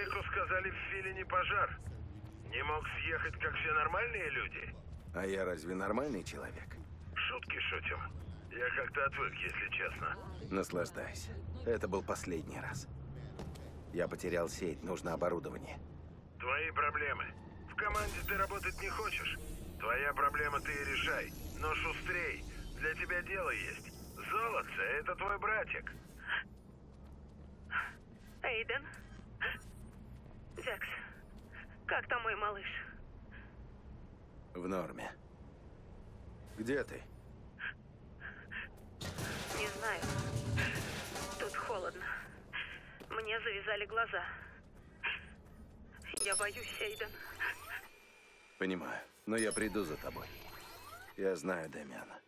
Алику сказали в Филине пожар. Не мог съехать, как все нормальные люди? А я разве нормальный человек? Шутки шутим. Я как-то отвык, если честно. Наслаждайся. Это был последний раз. Я потерял сеть, нужно оборудование. Твои проблемы. В команде ты работать не хочешь. Твоя проблема ты и решай. Но шустрей. Для тебя дело есть. Золотце — это твой братик. Эйден? Джекс, как там мой малыш? В норме. Где ты? Не знаю. Тут холодно. Мне завязали глаза. Я боюсь, Эйден. Понимаю, но я приду за тобой. Я знаю Демиана.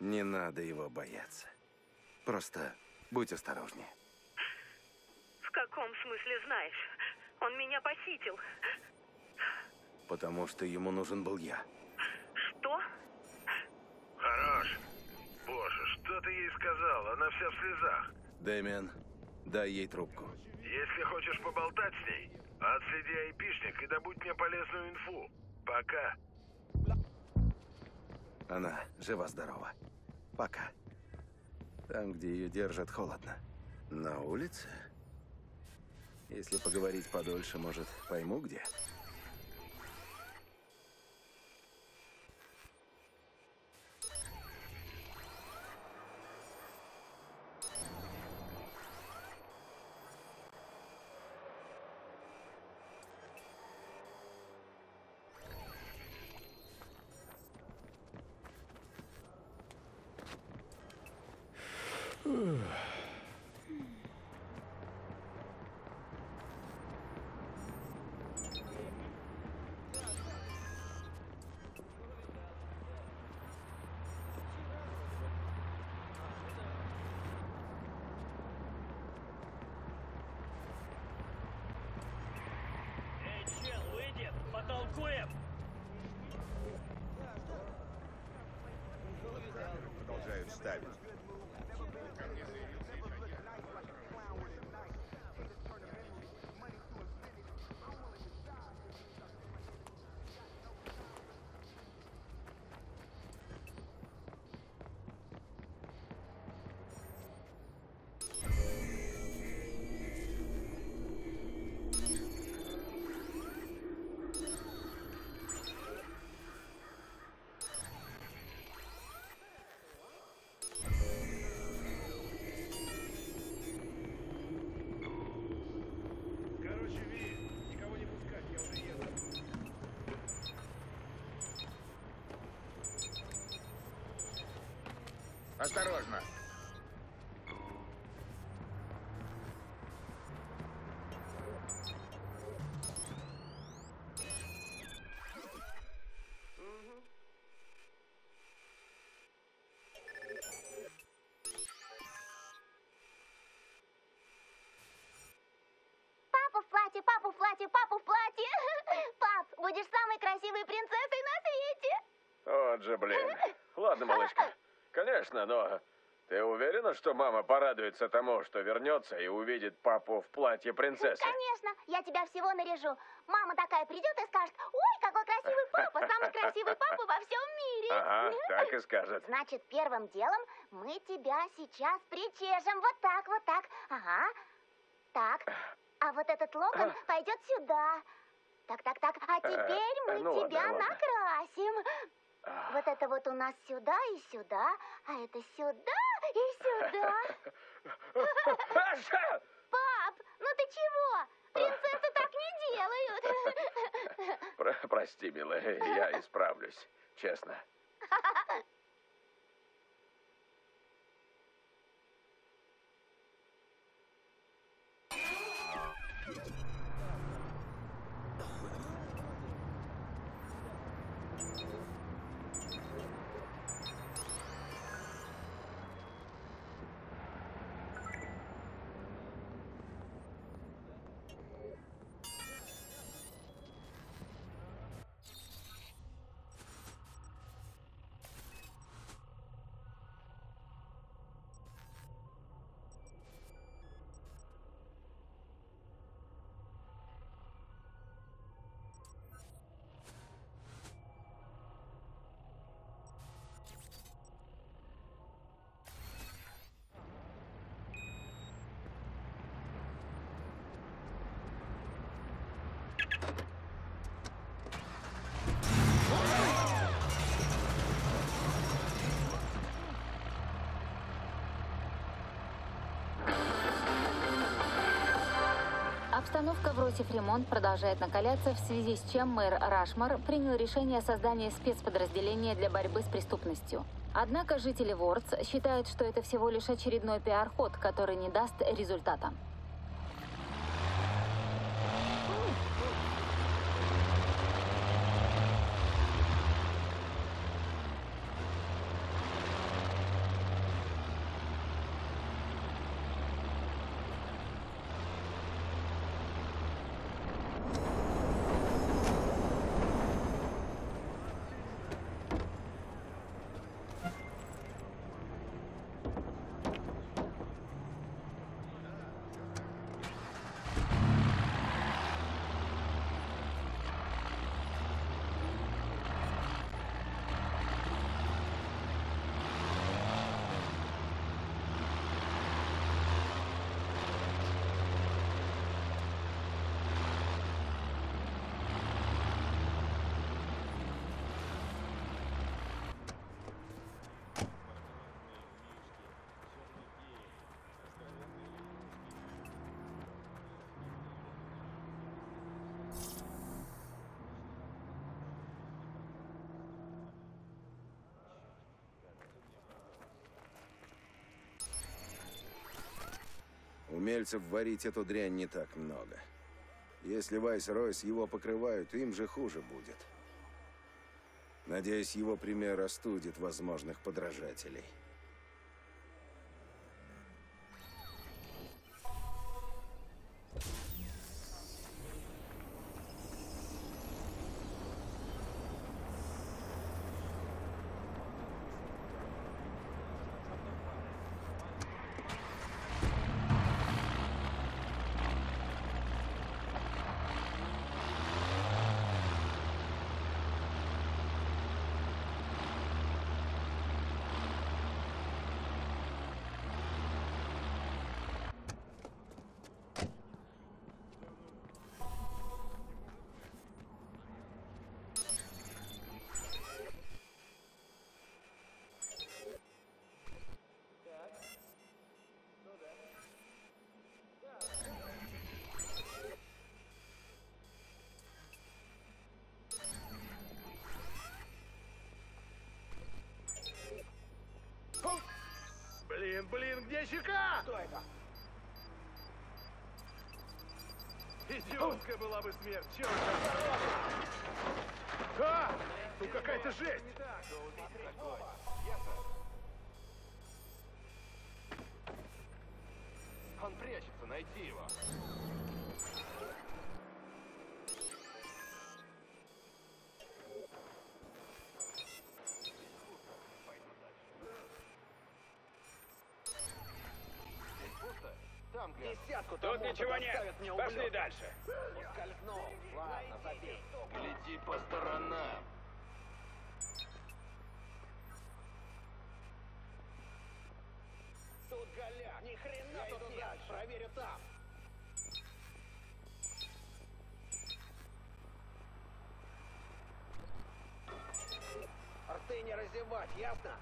Не надо его бояться. Просто будь осторожнее. В каком смысле знаешь? Он меня похитил. Потому что ему нужен был я. Что? Хорош. Боже, что ты ей сказал? Она вся в слезах. Дэмиан, дай ей трубку. Если хочешь поболтать с ней, отследи айпишник и добудь мне полезную инфу. Пока. Она жива-здорова. Пока. Там, где ее держат, холодно. На улице? Если поговорить подольше, может, пойму, где? Потолкуем! Продолжают ставить. Осторожно! Конечно, но ты уверена, что мама порадуется тому, что вернется и увидит папу в платье принцессы? Конечно, я тебя всего наряжу. Мама такая придет и скажет, ой, какой красивый папа, самый красивый папа во всем мире. Ага, так и скажет. Значит, первым делом мы тебя сейчас причешем. Вот так, вот так. Ага. Так. А вот этот локон пойдет сюда. Так, так, так. А теперь мы ну ладно, тебя ладно. накрасим. Вот это вот у нас сюда и сюда, а это сюда и сюда. Пап, ну ты чего? Принцессы так не делают. Про прости, милая, я исправлюсь, честно. Обстановка в Росифремонт продолжает накаляться, в связи с чем мэр Рашмар принял решение о создании спецподразделения для борьбы с преступностью. Однако жители Вордс считают, что это всего лишь очередной пиар-ход, который не даст результата. Умельцев варить эту дрянь не так много. Если Вайс-Ройс его покрывают, им же хуже будет. Надеюсь, его пример остудит возможных подражателей. Блин, блин, где щека? Что это? Идиотская была бы смерть, черт! А! Ну какая-то жесть! Он прячется, найти его. Тут ничего нет. Пошли дальше. Скользнул. Ладно, забей. Гляди по сторонам. Тут голяк. Ни хрена тут нет. Проверю там. Рты не разевать, ясно?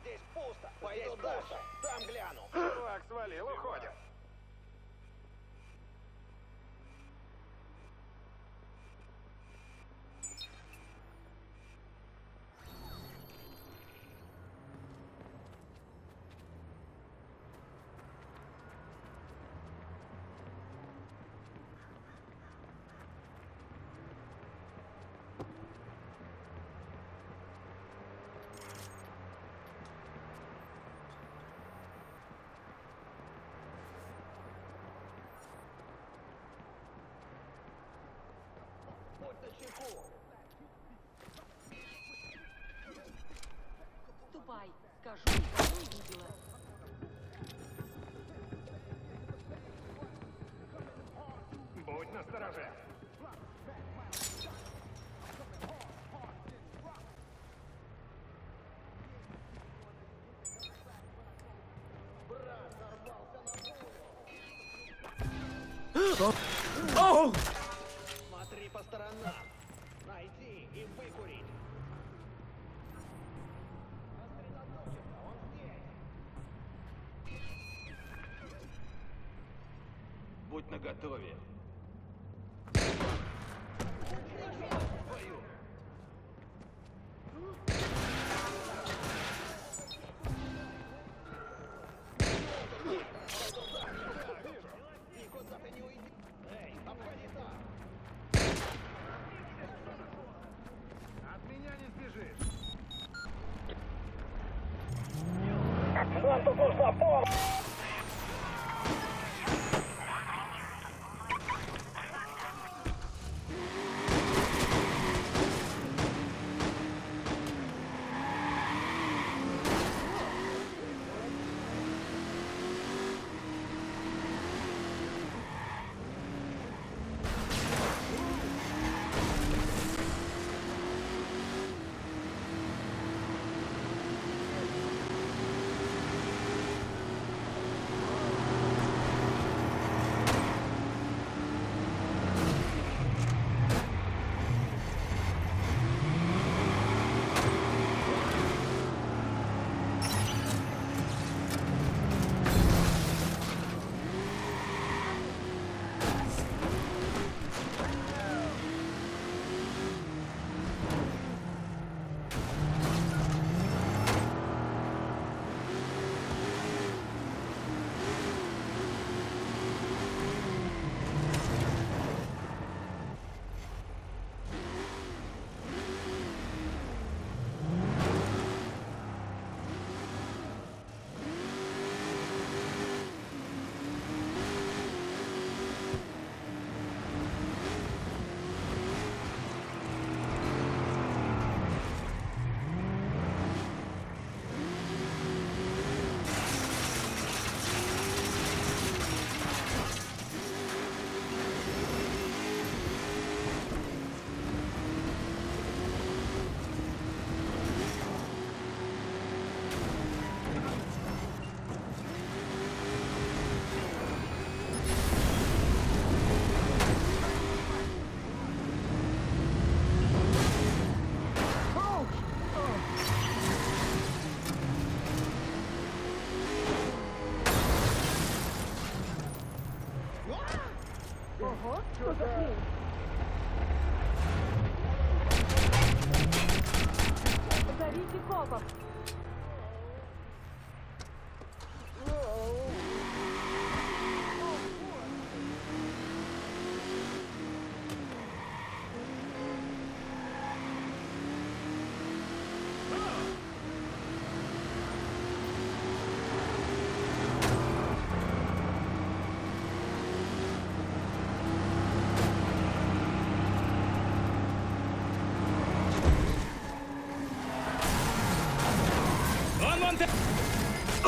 Здесь пусто. Пойду дальше. Там гляну. Чувак свалил, уходим. Начеку. Ступай, скажу, никого не видела. Будь настороже. Смотри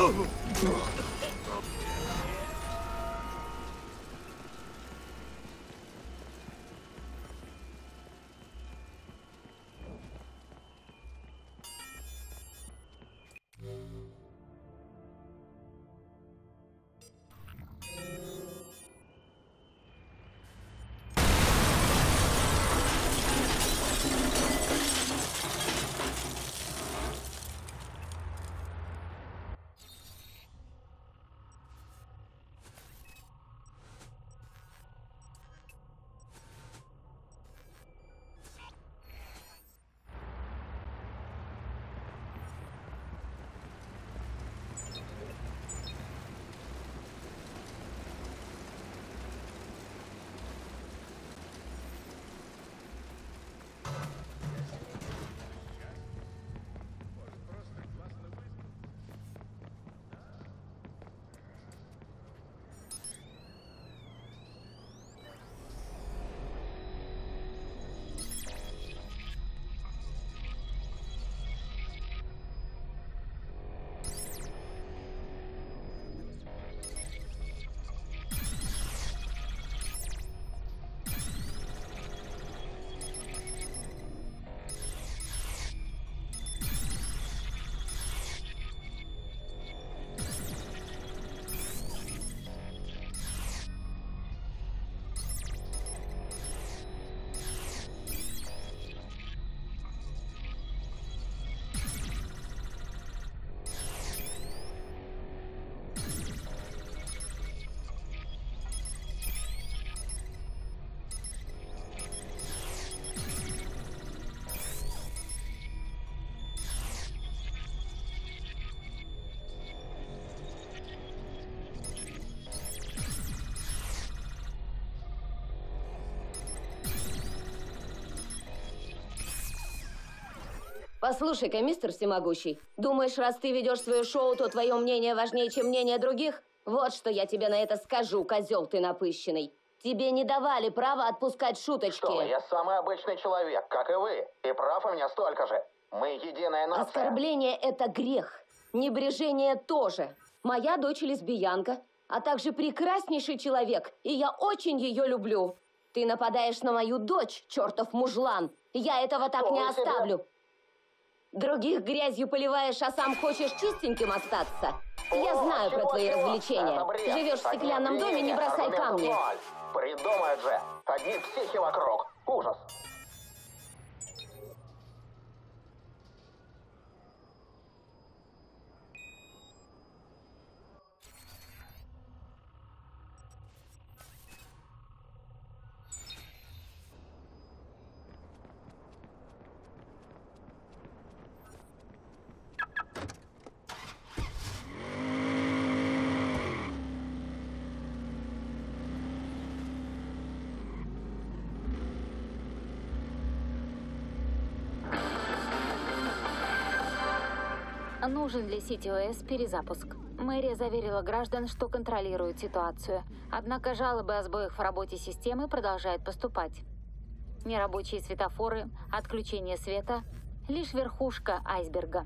Oh! Послушай-ка, мистер Всемогущий, думаешь, раз ты ведешь свое шоу, то твое мнение важнее, чем мнение других? Вот что я тебе на это скажу, козел ты напыщенный. Тебе не давали права отпускать шуточки. Что, я самый обычный человек, как и вы. И прав у меня столько же. Мы единая нация. Оскорбление – это грех. Небрежение тоже. Моя дочь лесбиянка, а также прекраснейший человек, и я очень ее люблю. Ты нападаешь на мою дочь, чертов мужлан. Я этого так Что не вы себе- оставлю. Других грязью поливаешь, а сам хочешь чистеньким остаться? Я О, знаю про твои чего? развлечения. Бред. Живешь в стеклянном доме, не бросай камни. ноль. Придумают же. Одни психи вокруг. Ужас. Нужен ли CTOS перезапуск? Мэрия заверила граждан, что контролирует ситуацию. Однако жалобы о сбоях в работе системы продолжают поступать. Нерабочие светофоры, отключение света – лишь верхушка айсберга.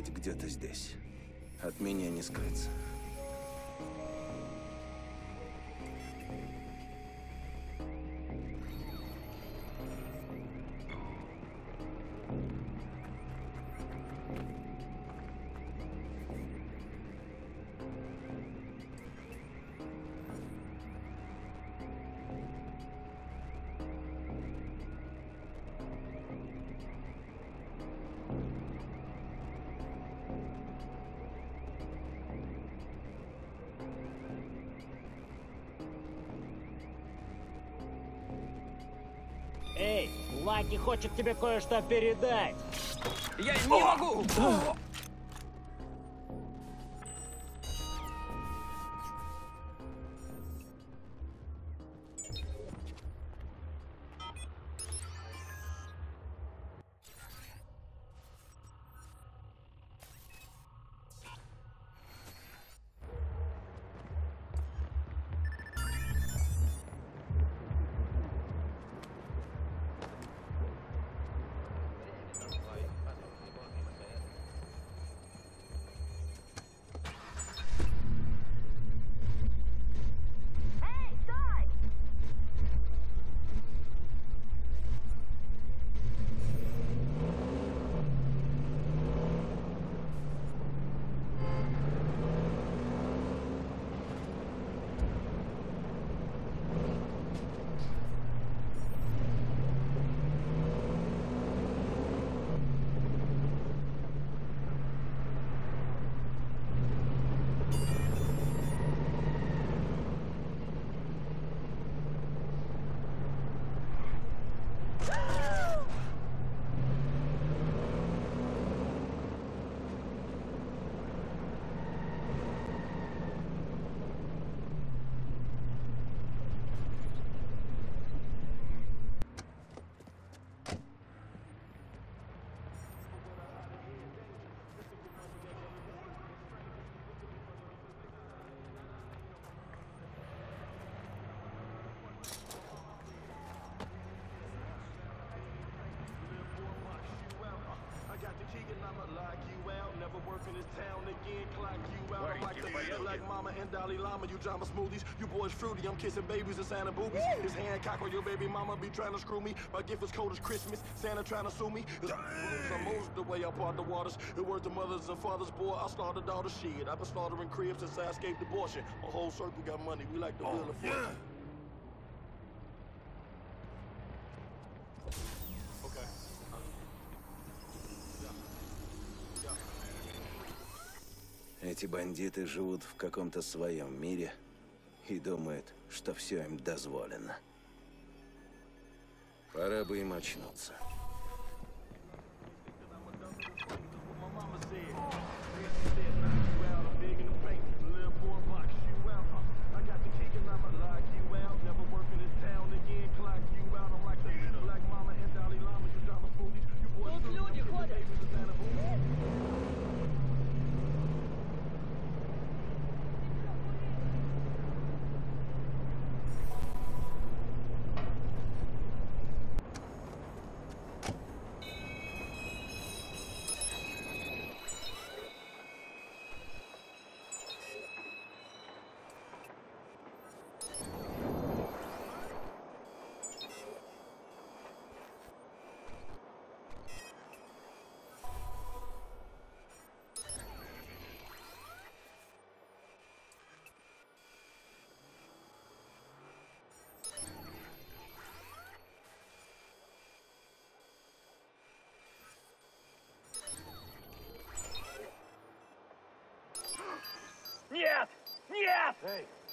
Быть где-то здесь. От меня не скрыться. Хочет тебе кое-что передать. Я не могу! I'ma lock you out. Never work in this town again, clock you out. I'm like the like Mama and Dalai Lama. You drama smoothies, you boys fruity. I'm kissing babies and Santa boobies. His Hancock on your baby mama be trying to screw me. My gift is cold as Christmas. Santa trying to sue me. I'm most the way I part the waters. It worth the mothers and fathers, boy. I started all the shit. I've been slaughtering cribs since I escaped abortion. A whole circle got money. We like the wheel of fortune. Okay. Эти бандиты живут в каком-то своем мире и думают, что все им дозволено. Пора бы им очнуться.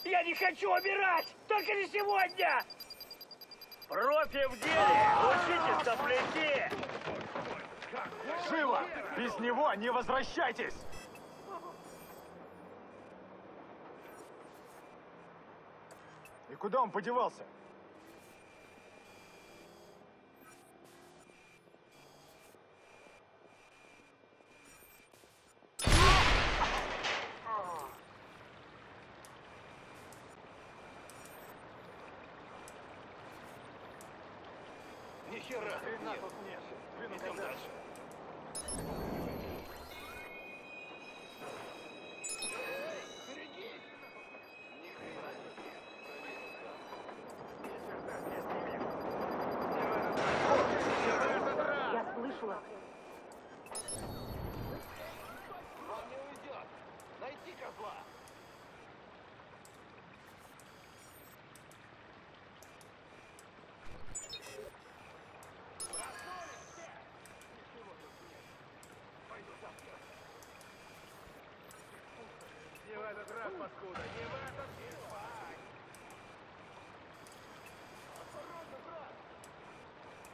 Я не хочу умирать! Только не сегодня! Профи в деле! Учитесь сопляки! Живо! Без него не возвращайтесь! И куда он подевался? Ни хера Хрена нет. тут нет. Двину-ка Идем дальше. дальше. Я слышала. Он не уйдет. Найти козла. Не в этот раз, паскуда, не в этот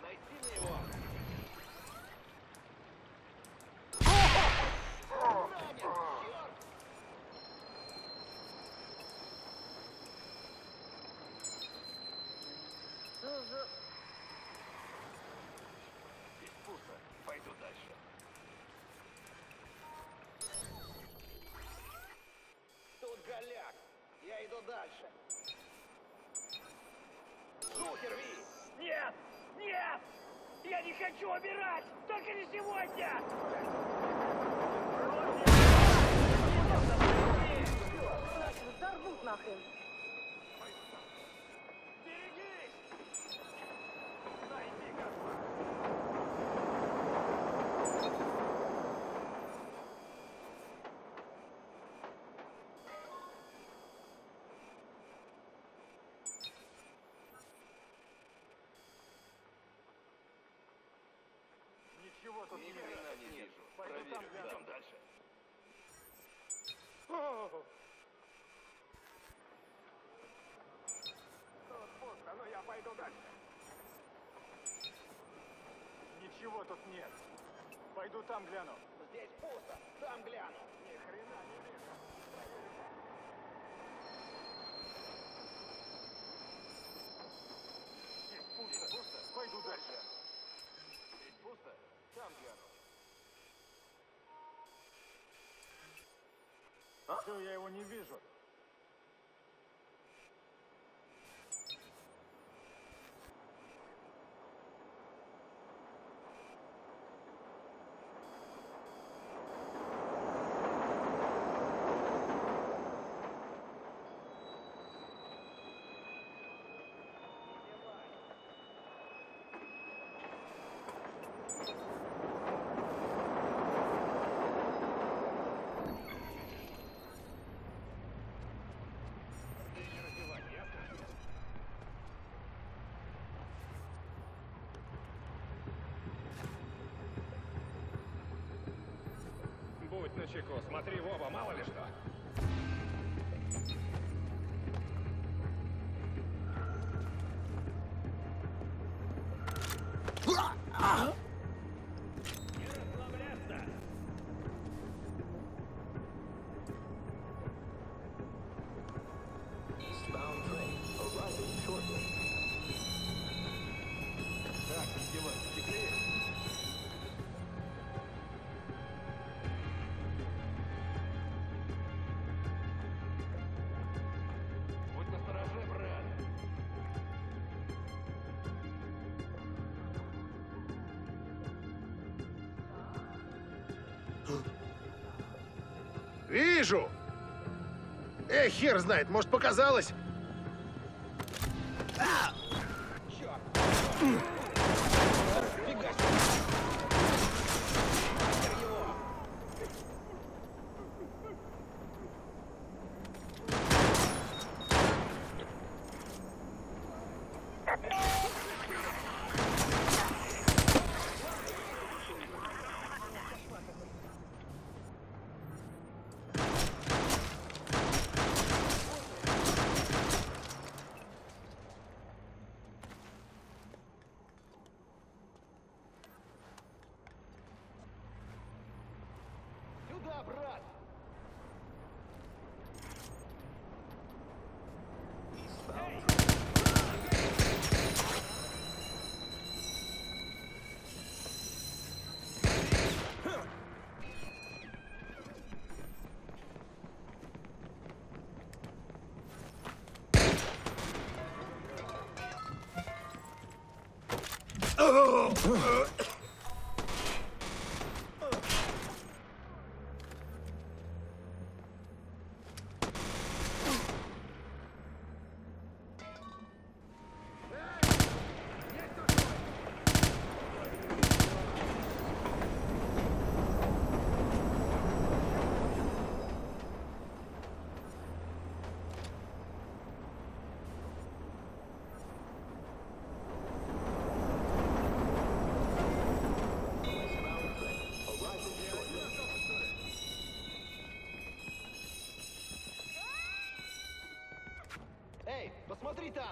Найти мне его. Здесь пусто. Пойду дальше. Тут голяк. Иду дальше. Шухер, Ви! Нет! Нет! Я не хочу умирать! Только не сегодня! Взорвут нахрен. Тут Ни хрена не вижу. Пойду Проверю. там. Идем дальше. Тут пусто, но я пойду дальше. Ничего тут нет. Пойду там гляну. Здесь пусто. Там гляну. Ни хрена Все, я его не вижу. Thank you. Смотри в оба, мало ли что. Вижу! Эх, хер знает, может, показалось?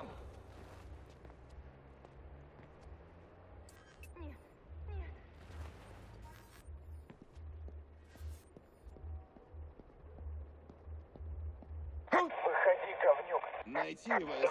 Там! Выходи, говнюк! Найти его и Да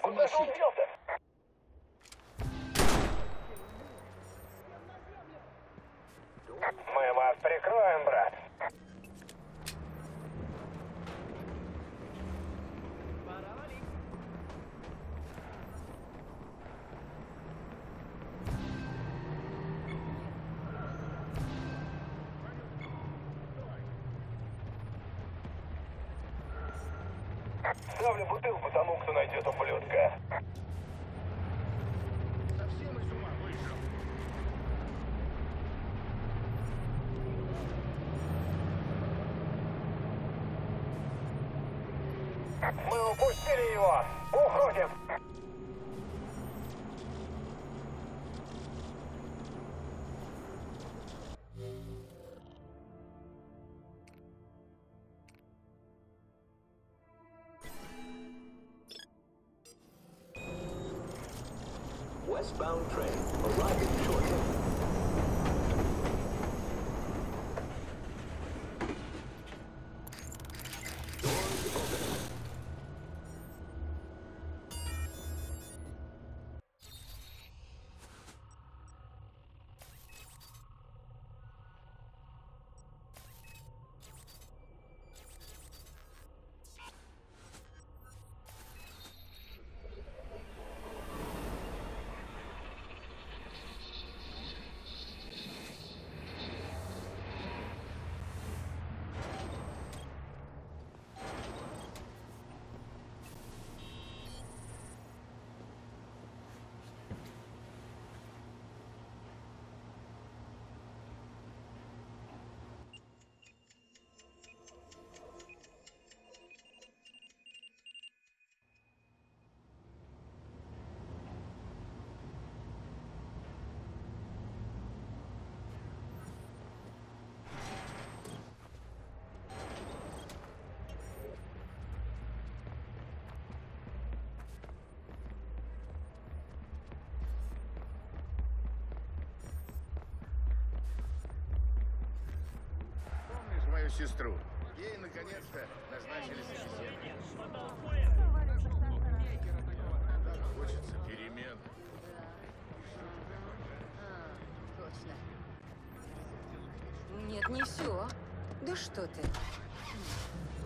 sound track. Сестру. Ей, наконец-то, назначили хочется перемен. Точно. Нет, не все. Да что ты?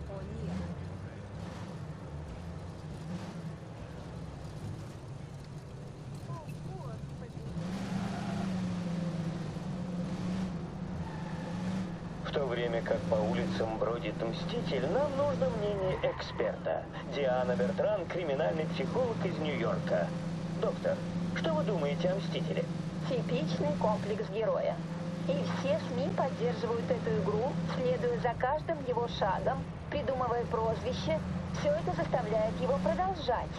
О, нет. В то время как по улицам бродит Мститель, нам нужно мнение эксперта. Диана Бертран, криминальный психолог из Нью-Йорка. Доктор, что вы думаете о Мстителе? Типичный комплекс героя. И все СМИ поддерживают эту игру, следуя за каждым его шагом, придумывая прозвище. Все это заставляет его продолжать.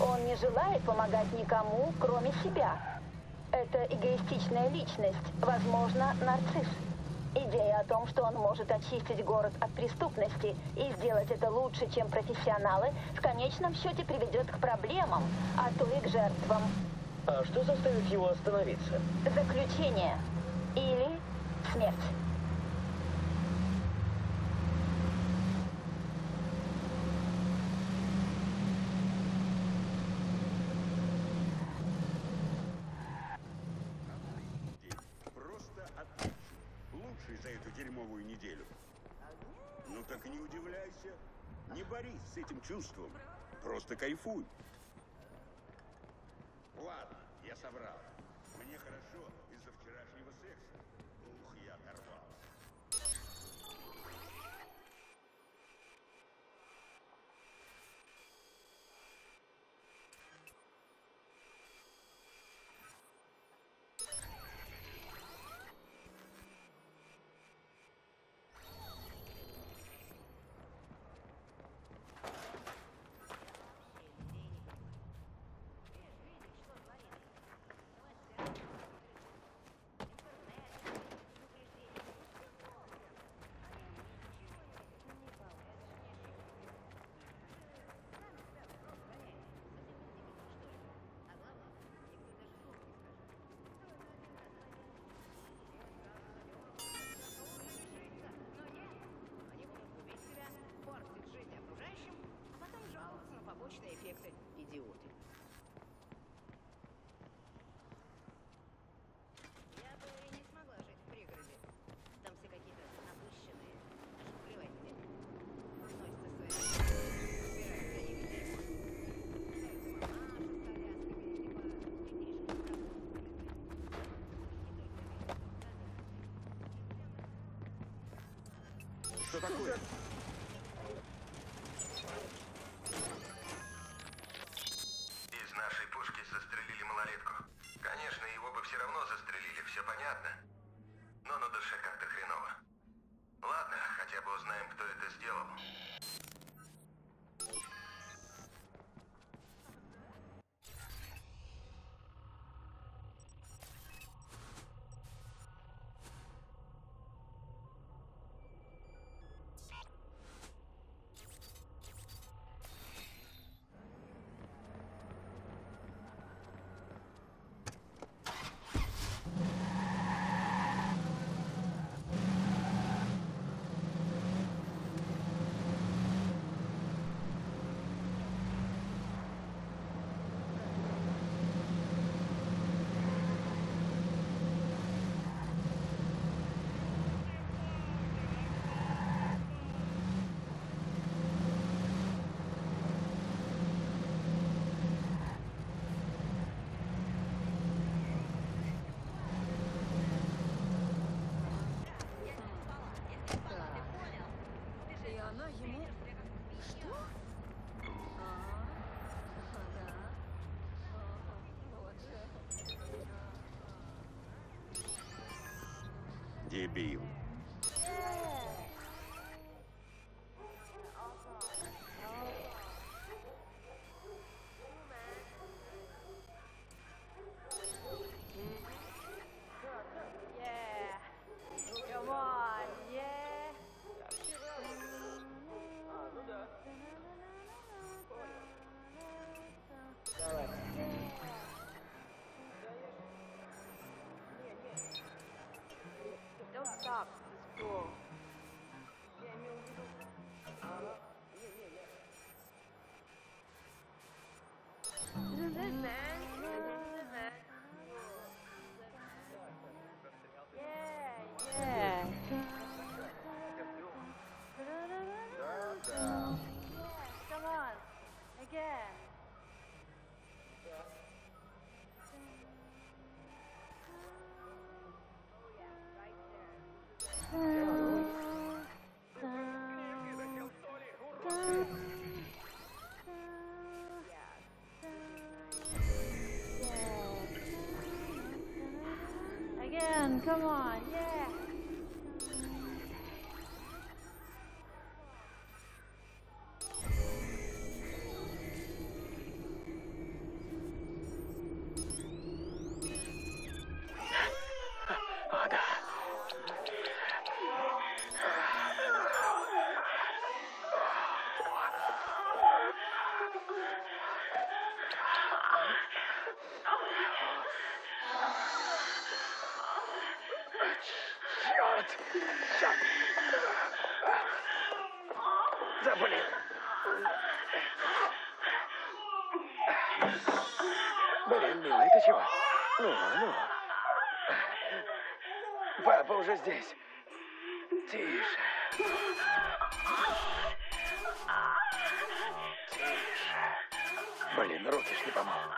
Он не желает помогать никому, кроме себя. Это эгоистичная личность, возможно, нарцисс. Идея о том, что он может очистить город от преступности и сделать это лучше, чем профессионалы, в конечном счете приведет к проблемам, а то и к жертвам. А что заставит его остановиться? Заключение или смерть. Просто отлично. Лучший за эту дерьмовую неделю. Ну так и не удивляйся. Не борись с этим чувством. Просто кайфуй. Ладно, я соврал. Идиоты. Я бы и не смогла жить в пригороде. Там все какие-то напыщенные. Даже плевать мне. Носятся своими убирают за ними дерьмо. Что такое? Be. Come on, yeah. Ну, ну. Папа уже здесь. Тише. Тише. Блин, руки ж не помогут.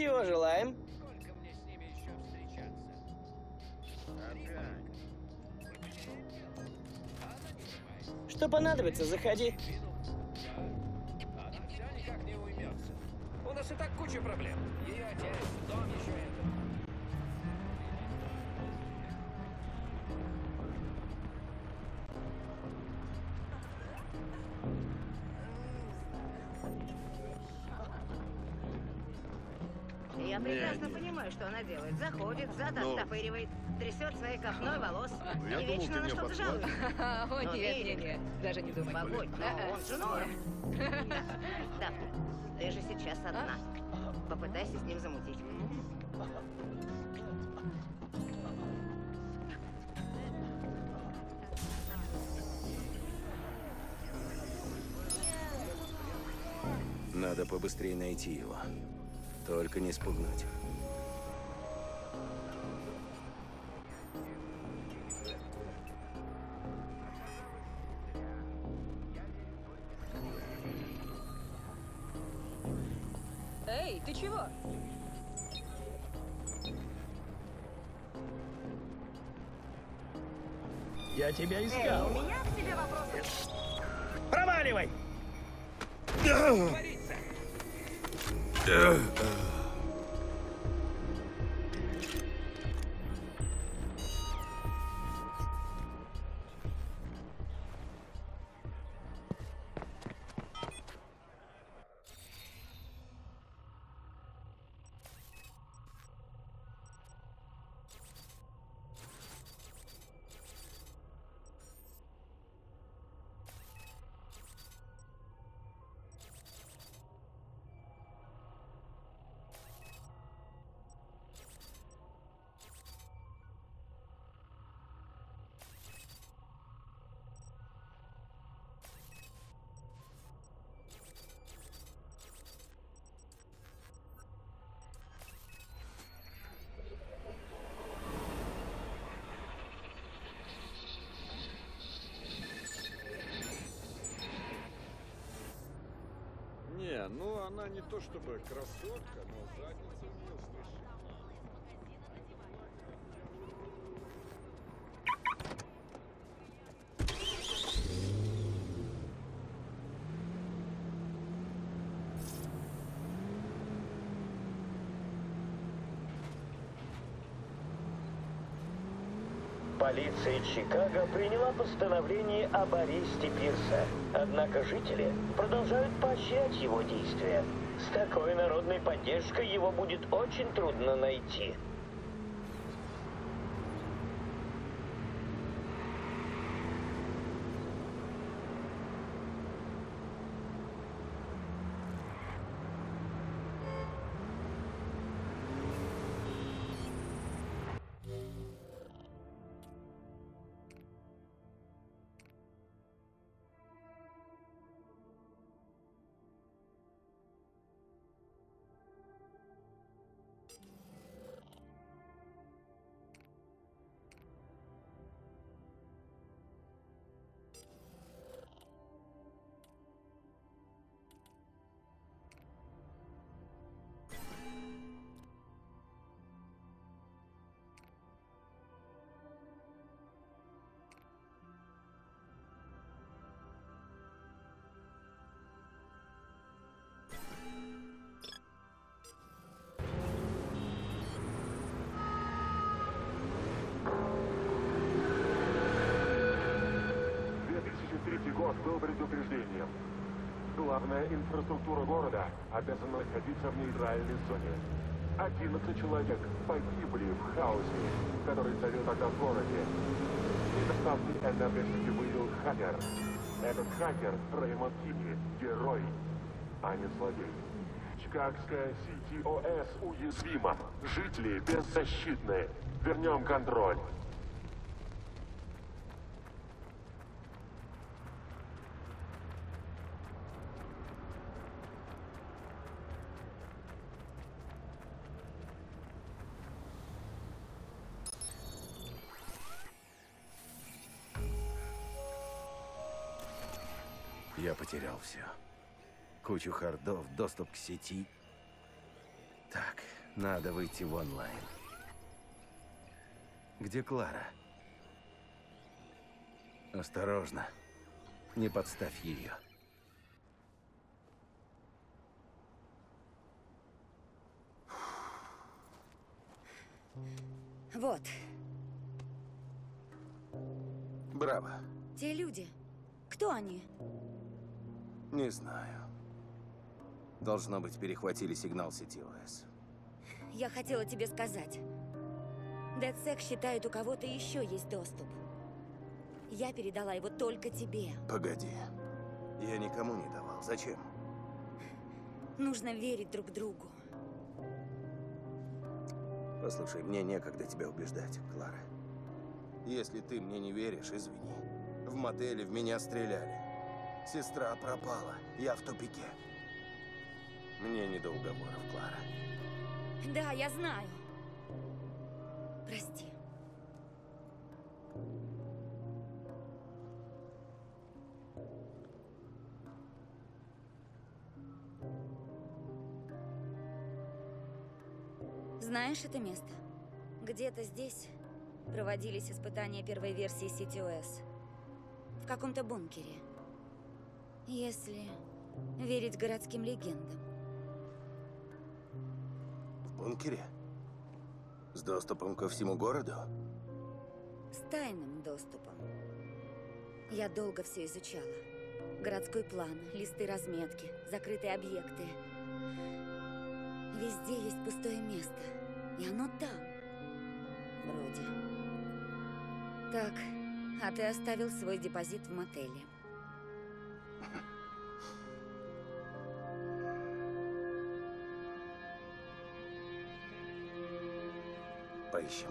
Чего желаем? Сколько мне с ними еще встречаться? Что понадобится, заходи. Вечно ты на мне что-то жалуется. О, нет, нет, нет, даже не думай. Но Э-э, он же Нора. Дафна, ты же сейчас одна. Попытайся с ним замутить. Надо побыстрее найти его. Только не спугнуть. Не, она не то чтобы красотка, но задница у нее слышит. Полиция Чикаго приняла постановление об аресте Пирса. Однако жители продолжают поощрять его действия. С такой народной поддержкой его будет очень трудно найти. Главная инфраструктура города обязана находиться в нейтральной зоне. 11 человек погибли в хаосе, который царил тогда в городе. Недостатки энергосети выявил хакер. Этот хакер Рэймонд Кими, герой, а не злодей. Чикагская CTOS уязвима. Жители беззащитны. Вернем контроль. Потерял все. Кучу хардов, доступ к сети. Так, надо выйти в онлайн. Где Клара? Осторожно. Не подставь ее. Вот, Браво. те люди. Кто они? Не знаю. Должно быть, перехватили сигнал сети ОС. Я хотела тебе сказать. DedSec считает, у кого-то еще есть доступ. Я передала его только тебе. Погоди. Я никому не давал. Зачем? Нужно верить друг другу. Послушай, мне некогда тебя убеждать, Клара. Если ты мне не веришь, извини. В мотеле в меня стреляли. Сестра пропала. Я в тупике. Мне не до уговоров, Клара. Да, я знаю. Прости. Знаешь это место? Где-то здесь проводились испытания первой версии CTOS. В каком-то бункере. Если верить городским легендам. В бункере? С доступом ко всему городу? С тайным доступом. Я долго все изучала. Городской план, листы разметки, закрытые объекты. Везде есть пустое место. И оно там. Вроде. Так, а ты оставил свой депозит в мотеле. Поищем.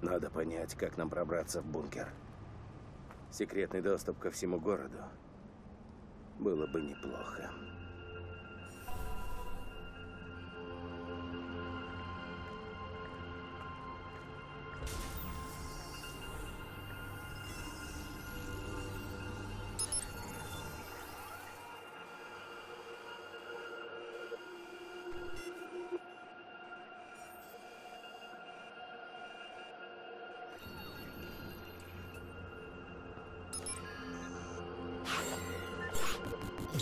Надо понять, как нам пробраться в бункер. Секретный доступ ко всему городу было бы неплохо. А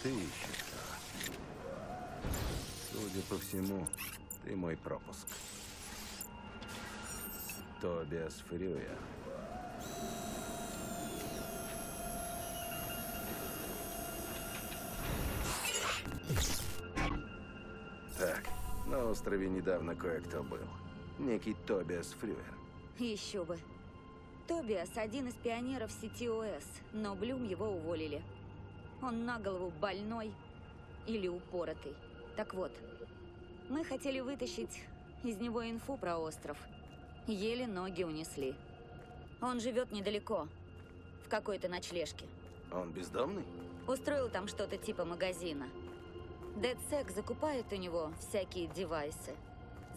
ты еще кто? Судя по всему, ты мой пропуск. Тобиас Фрюя. Так, на острове недавно кое-кто был. Некий Тобиас Фрюер. Еще бы. Тобиас один из пионеров сети ОС, но Блюм его уволили. Он на голову больной или упоротый. Так вот, мы хотели вытащить из него инфу про остров. Еле ноги унесли. Он живет недалеко, в какой-то ночлежке. Он бездомный? Устроил там что-то типа магазина. DedSec закупает у него всякие девайсы.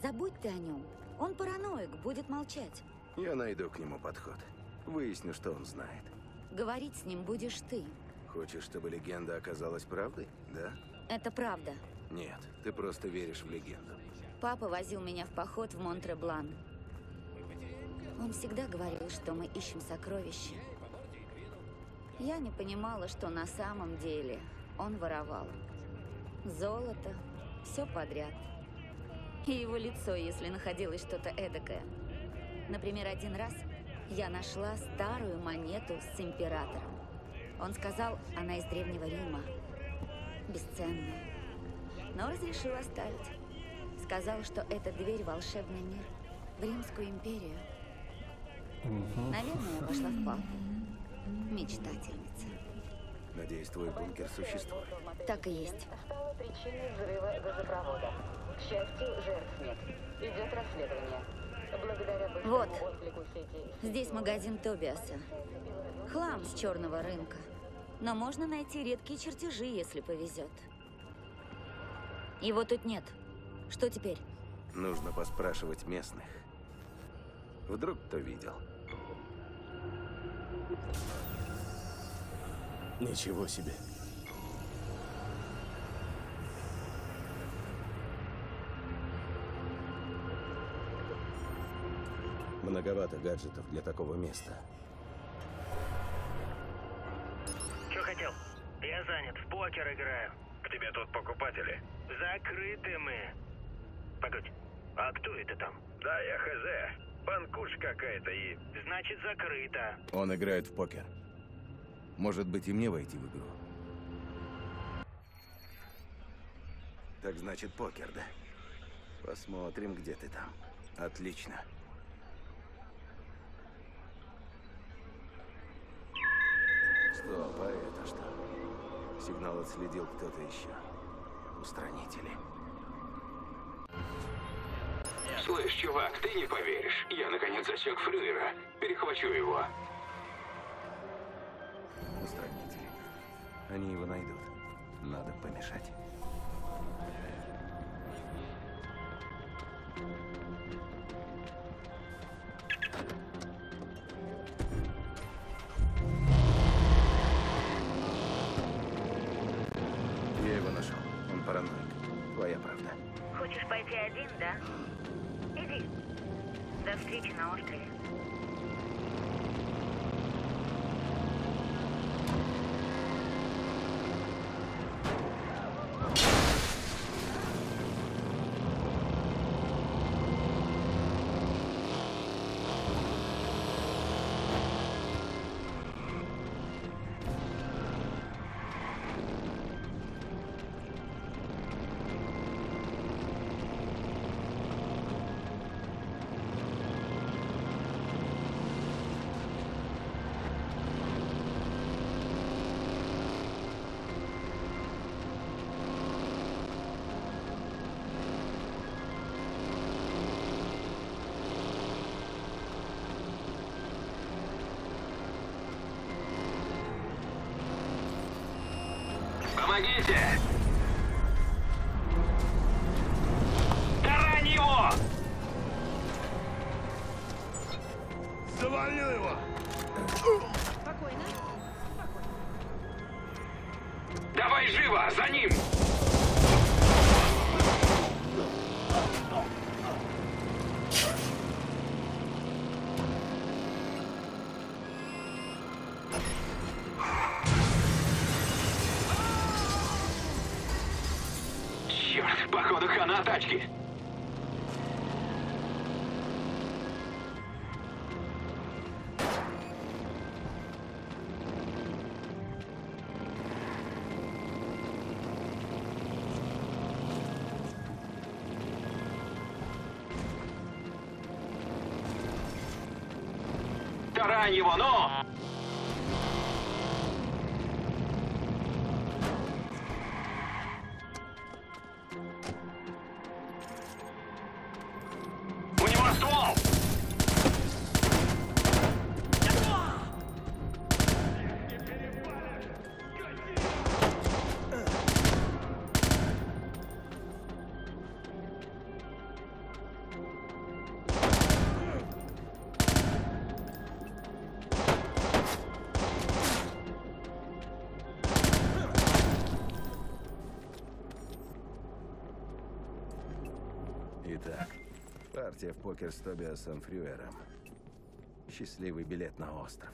Забудь ты о нем. Он параноик, будет молчать. Я найду к нему подход. Выясню, что он знает. Говорить с ним будешь ты. Хочешь, чтобы легенда оказалась правдой, да? Это правда. Нет, ты просто веришь в легенду. Папа возил меня в поход в Монтреблан. Он всегда говорил, что мы ищем сокровища. Я не понимала, что на самом деле он воровал. Золото, все подряд. И его лицо, если находилось что-то эдакое. Например, один раз я нашла старую монету с императором. Он сказал, она из Древнего Рима. Бесценная. Но разрешил оставить. Сказал, что это дверь в волшебный мир. В Римскую империю. Наверное, я пошла в папу. Мечтательница. Надеюсь, твой бункер существует. Так и есть. Стало причиной взрыва газопровода. К счастью, жертв нет. Идет расследование. Вот. Здесь магазин Тобиаса. Хлам с черного рынка. Но можно найти редкие чертежи, если повезет. Его тут нет. Что теперь? Нужно поспрашивать местных. Вдруг кто видел. Ничего себе. Многовато гаджетов для такого места. Что хотел? Я занят, в покер играю. К тебе тут покупатели? Закрыты мы. Погодь, а кто это там? Да, я хз. Банкуш какая-то и... Значит, закрыто. Он играет в покер. Может быть, и мне войти в игру. Так значит, покер, да? Посмотрим, где ты там. Отлично. Стоп, а это что? Сигнал отследил кто-то еще. Устранители. Слышь, чувак, ты не поверишь. Я наконец засек Фрюера. Перехвачу его. Устранители. Они его найдут. Надо помешать. Хочешь пойти один, да? Иди. До встречи на острове. Тарань его, ну! У покер с Тобиасом Фрюером. Счастливый билет на остров.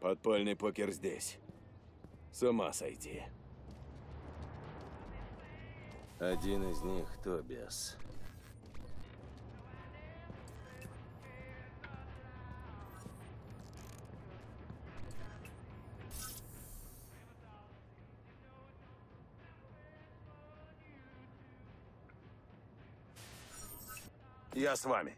Подпольный покер здесь. С ума сойти. Один из них — Тобиас. Я с вами.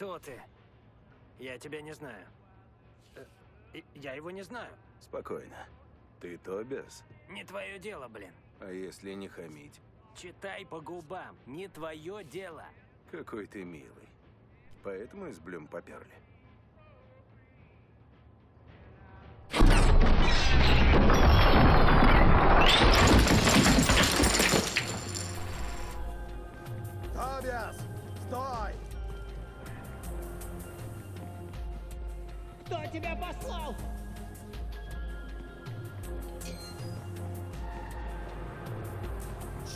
Кто ты? Я тебя не знаю. Э, Я его не знаю. Спокойно. Ты Тобиас? Не твое дело, блин. А если не хамить? Читай по губам. Не твое дело. Какой ты милый. Поэтому из Блюм поперли. Тебя послал?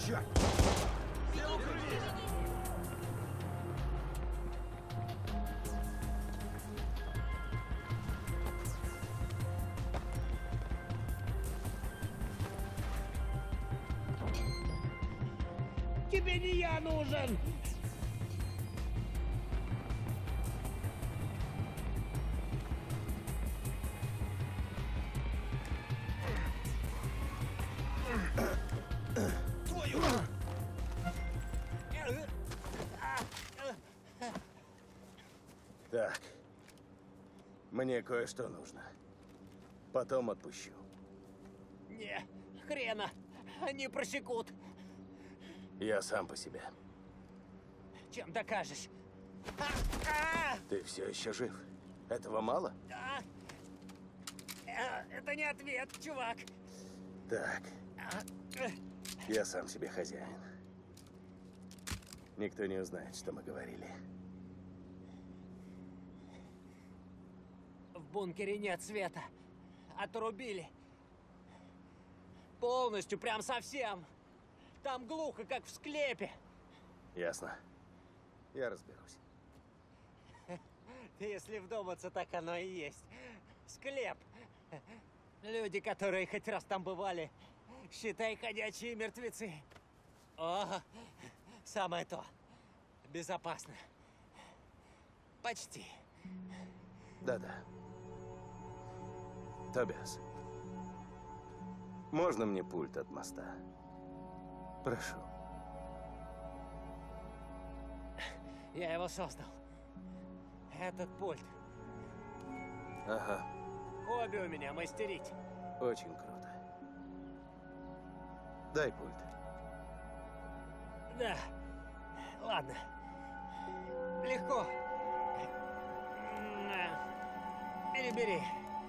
Черт! Тебе не я нужен! Кое-что нужно. Потом отпущу. Не, хрена! Они просекут! Я сам по себе. Чем докажешь? Ты все еще жив. Этого мало? А? Э, Это не ответ, чувак! Так, А, э, я сам себе хозяин. Никто не узнает, что мы говорили. Бункере нет света. Отрубили. Полностью, прям совсем. Там глухо, как в склепе. Ясно. Я разберусь. Если вдуматься, так оно и есть. Склеп. Люди, которые хоть раз там бывали, считай, ходячие мертвецы. О, самое то. Безопасно. Почти. Да-да. Тобиас. Можно мне пульт от моста? Прошу. Я его создал. Этот пульт. Ага, Хобби у меня мастерить. очень круто. Дай пульт. Да. Ладно. Легко. Перебери.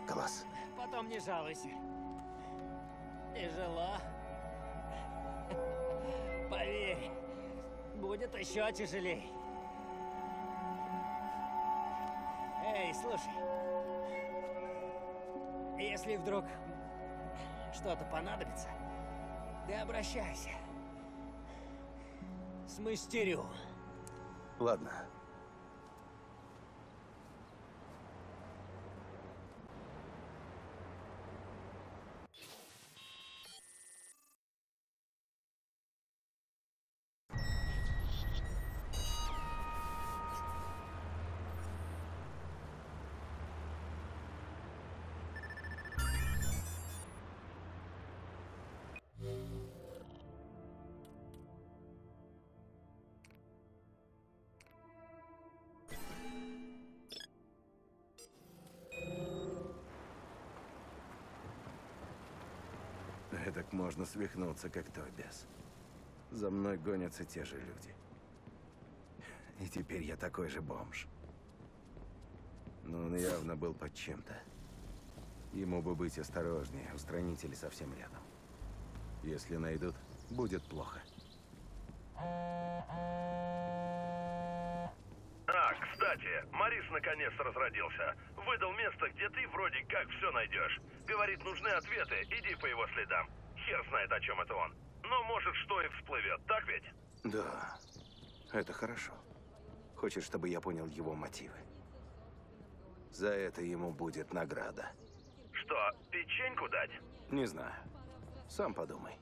Класс. Потом не жалуйся. Тяжело. Поверь, будет еще тяжелей. Эй, слушай. Если вдруг что-то понадобится, ты обращайся. Смастерю. Ладно. Эдак можно свихнуться, как Тобиас. За мной гонятся те же люди. И теперь я такой же бомж. Но он явно был под чем-то. Ему бы быть осторожнее, устранители совсем рядом. Если найдут, будет плохо. Кстати, Марис наконец разродился. Выдал место, где ты вроде как все найдешь. Говорит, нужны ответы, иди по его следам. Хер знает, о чем это он. Но может, что и всплывет, так ведь? Да, это хорошо. Хочет, чтобы я понял его мотивы. За это ему будет награда. Что, печеньку дать? Не знаю. Сам подумай.